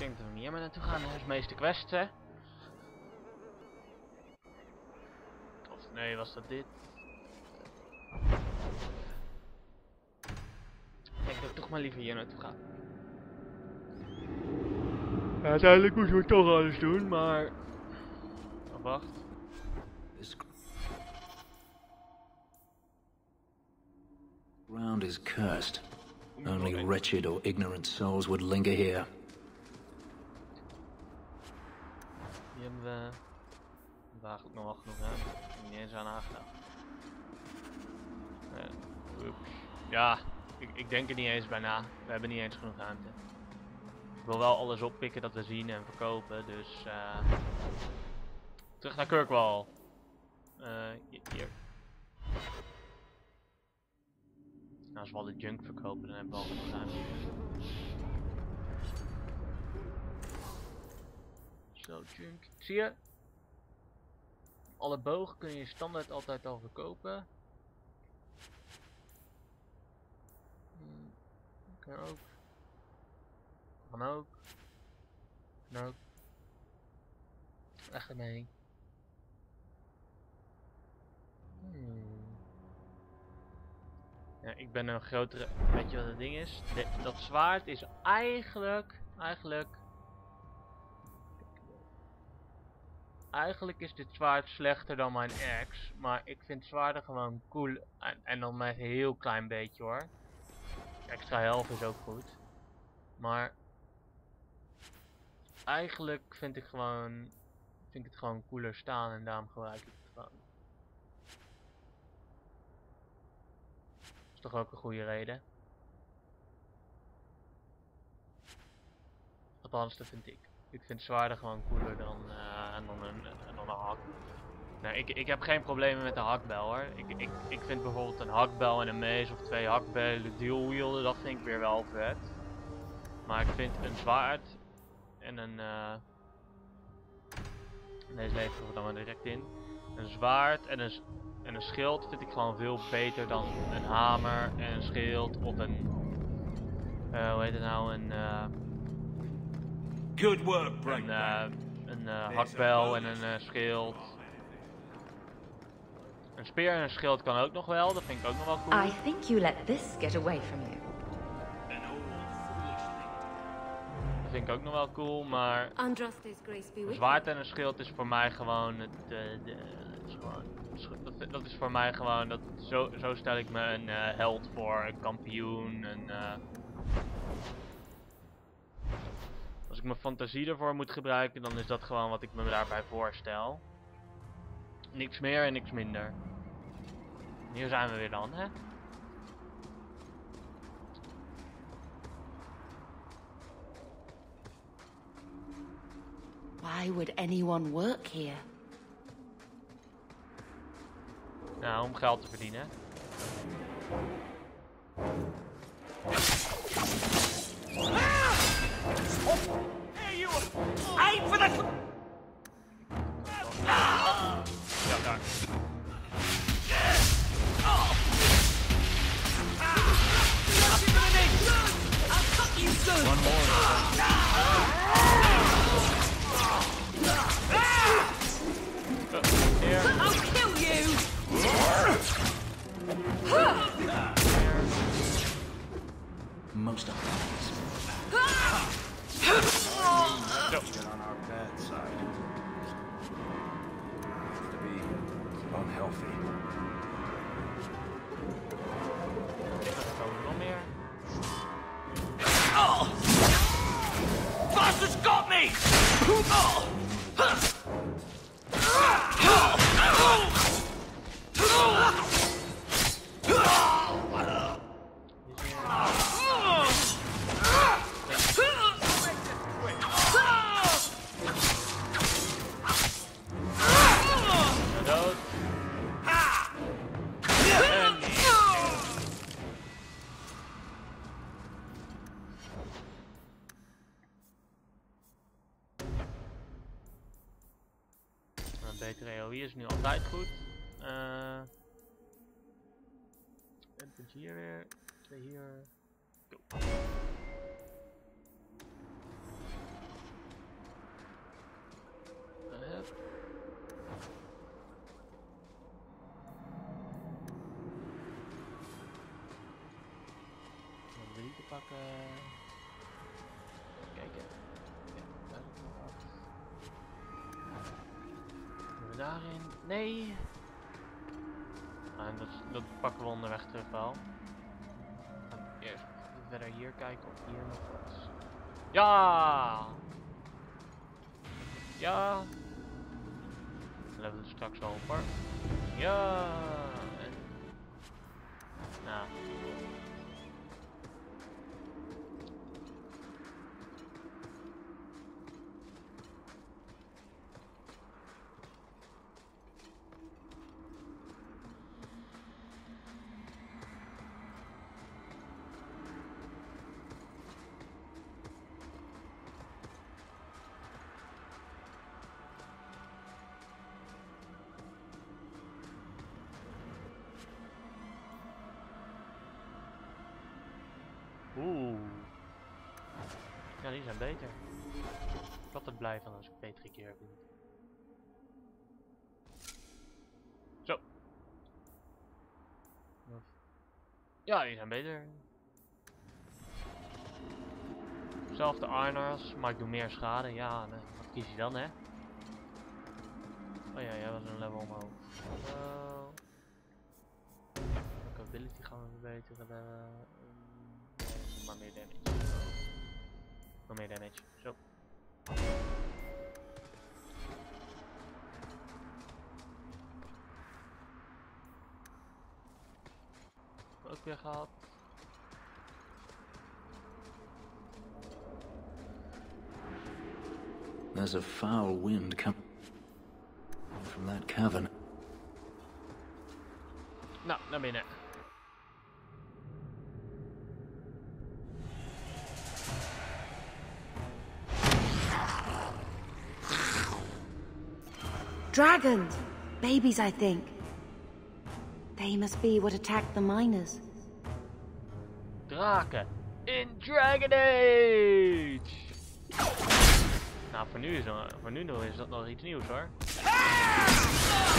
denk dat we hier maar naartoe gaan. Dat is meeste quests, hè? Of nee, was dat dit? Ik denk dat ik toch maar liever hier naartoe ga. Ja, uiteindelijk moeten we toch alles doen, maar... Oh, wacht. Ground is cursed. Only wretched or ignorant souls would linger here. Hier hebben we... Eigenlijk nog wel genoeg ruimte. Ik heb niet eens aan nagedacht. Eh. Ja, ik, denk er niet eens bij na. We hebben niet eens genoeg ruimte. Ik wil wel alles oppikken dat we zien en verkopen, dus... eh terug naar Kirkwall. Hi- hier. Nou, als we al de junk verkopen, dan hebben we al genoeg ruimte. Zo, junk. Zie je? Alle bogen kun je standaard altijd al verkopen. Kan ook. Kan ook. Kan ook. Weg ermee. Hmm. Ja, ik ben een grotere. Weet je wat het ding is? De- dat zwaard is eigenlijk. Eigenlijk. Eigenlijk is dit zwaard slechter dan mijn axe. Maar ik vind zwaarden gewoon cool. En, en dan met een heel klein beetje hoor. Extra helft is ook goed. Maar. Eigenlijk vind ik gewoon. Vind ik het gewoon cooler staan en daarom gebruik ik het gewoon. Is toch ook een goede reden? Althans, dat vind ik. Ik vind zwaarden gewoon cooler dan, eh, dan, een, dan een hak. Nou, ik, ik heb geen problemen met de hakbel hoor. Ik, ik, ik vind bijvoorbeeld een hakbel en een mees of twee hakbellen dual wielden, dat vind ik weer wel vet. Maar ik vind een zwaard en een... eh deze leveren we dan maar direct in. Een zwaard en een, en een schild vind ik gewoon veel beter dan een hamer en een schild of een... eh, hoe heet het nou? Een... Good work, een, Breakman. eh, een eh, hakbel en een eh, schild. Een speer en een schild kan ook nog wel, dat vind ik ook nog wel cool. I think you let this get away from you. Dat vind ik ook nog wel cool, maar Andraste's grace be een with zwaard en een schild is voor mij gewoon het, eh, de, dat, dat is voor mij gewoon, dat, zo, zo stel ik me een eh, held voor, een kampioen, een... eh, ik mijn fantasie ervoor moet gebruiken, dan is dat gewoon wat ik me daarbij voorstel. Niks meer en niks minder. Hier zijn we weer dan, hè? Why would anyone work here? Nou, om geld te verdienen. Unhealthy. Komen nog meer? Bastard's got me! Ja, is nu altijd goed. Uh, een punt hier weer, twee hier. Go. Uh, drie te pakken. Daarin? Nee. Ah, dat, dat pakken we onderweg terug wel. We gaan eerst verder hier kijken of hier nog wat is. Ja! Ja! Het straks al hoor. Ja! En... Nou. Oeh. Ja, die zijn beter. Ik had het blij van als ik betere keer heb. Zo. Ja, die zijn beter. Zelfde Arnors, maar ik doe meer schade. Ja, wat kies je dan, hè? Oh ja, jij was een level omhoog. Welke ability gaan we verbeteren? Eh, nee, maar meer damage. Nog meer damage. Zo. Ook weer gehad. There's a foul wind coming from that cavern. Nou, naar binnen. Dragons! Babies, I think. They must be what attacked the miners. Draken in Dragon Age! Nou, voor nu, is, er- voor nu nog is dat nog iets nieuws hoor.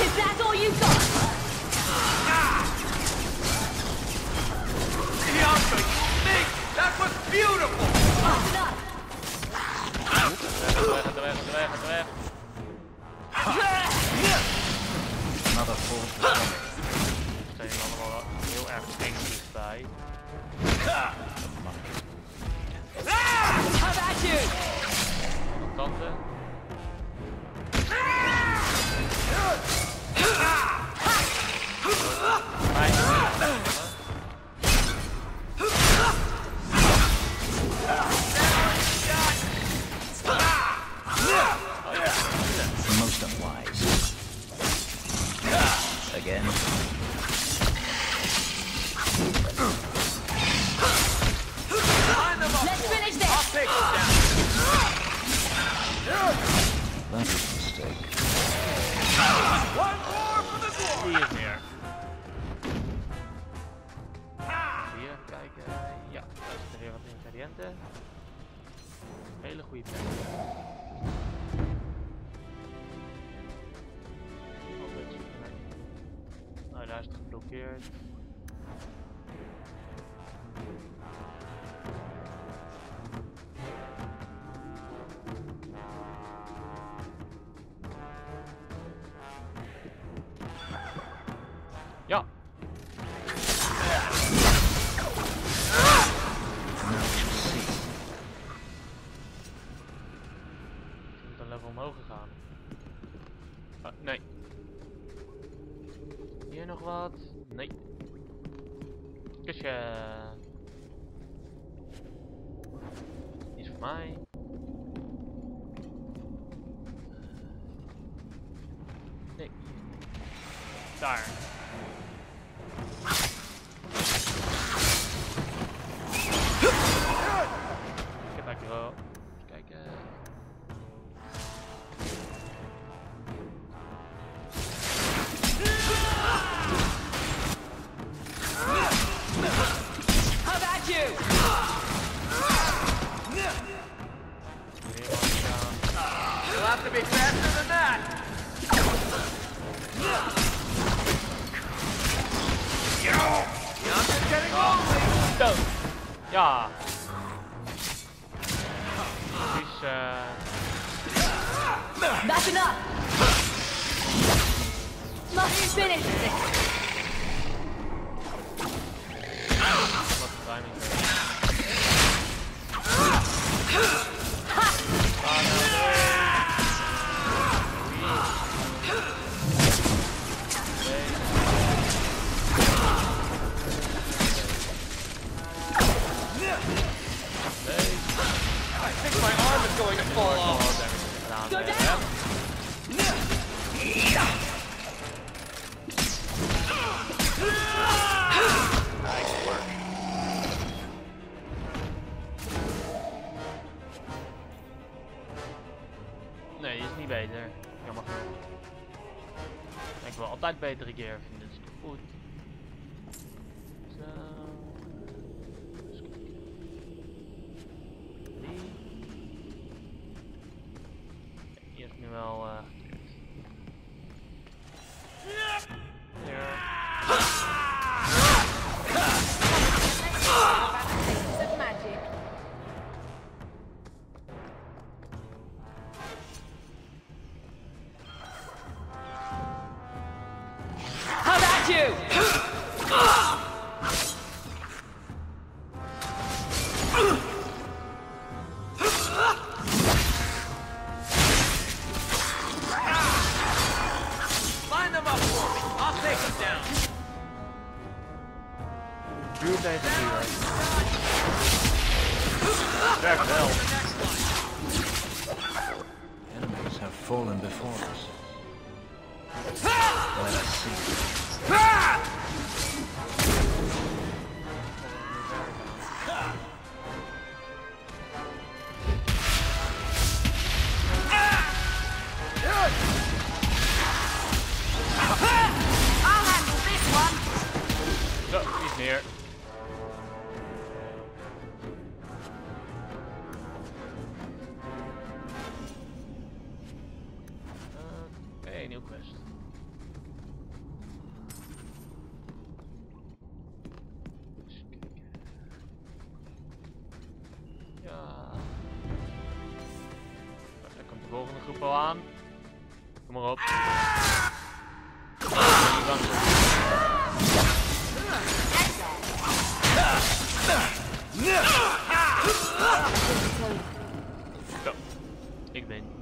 Is that all you got? That was beautiful! Weg, weg, weg, weg, weg. Is coming. Er zijn allemaal wel heel erg eng dichtbij. How about you? Alle kanten. scared. tire. Betere gear vinden, dus goed. Drew died to right? Back hell. Enemies have fallen before us. Let us see. Volgende groep al aan. Kom maar op. Ik ben.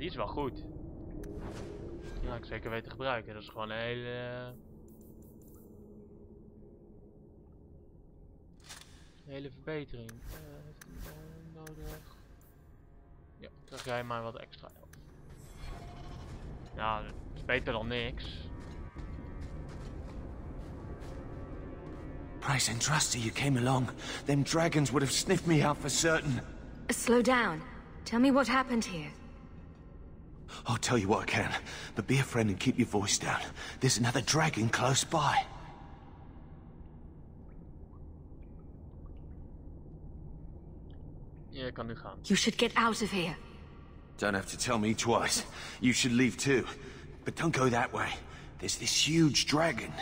Die is wel goed. Die ga ik zeker weten gebruiken. Dat is gewoon een hele... Een hele verbetering. Eh, heeft hij eh, nodig? Ja, krijg jij maar wat extra help. Ja, dat is beter dan niks. Price and Trusty, you came along. Them dragons would have sniffed me out for certain. Slow down. Tell me what happened here. I'll tell you what I can, but be a friend and keep your voice down. There's another dragon close by. Je kan nu gaan. You should get out of here. Don't have to tell me twice. You should leave too. But don't go that way. There's this huge dragon.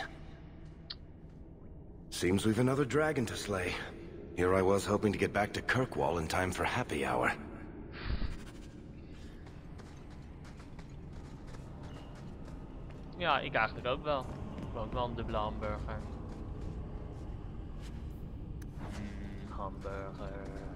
Seems we've another dragon to slay. Here I was hoping to get back to Kirkwall in time for happy hour. Ja, ik eigenlijk ook wel. Ik wil ook wel een dubbele hamburger. Mm, hamburger.